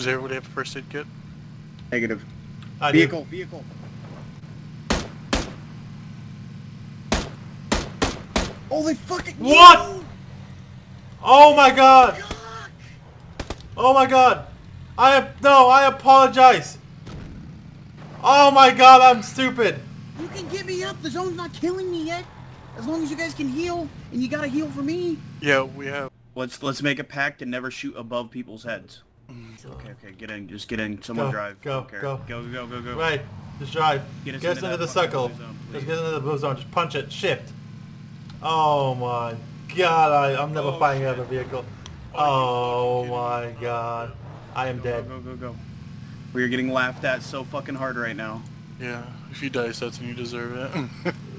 Does everybody have a first aid kit? Negative. I do. Vehicle, vehicle. Holy fucking What? Oh my god! Fuck! Oh my god! I am no, I apologize. Oh my god, I'm stupid. You can get me up. The zone's not killing me yet. As long as you guys can heal, and you gotta heal for me. Yeah, we have. Let's let's make a pact and never shoot above people's heads. Okay, okay, get in. Just get in. Someone Go, drive. go, I go. go, go, go, go. Right, just drive. Get us Get us into into the circle. zone, Just get into the blue zone. Just punch it. Shift. Oh my god, I, I'm never Oh, finding shit. another vehicle. Are you Oh, oh my god. I am Go, dead. go, go, go. We are getting laughed at so fucking hard right now. Yeah, if you die, that's when you deserve it. Just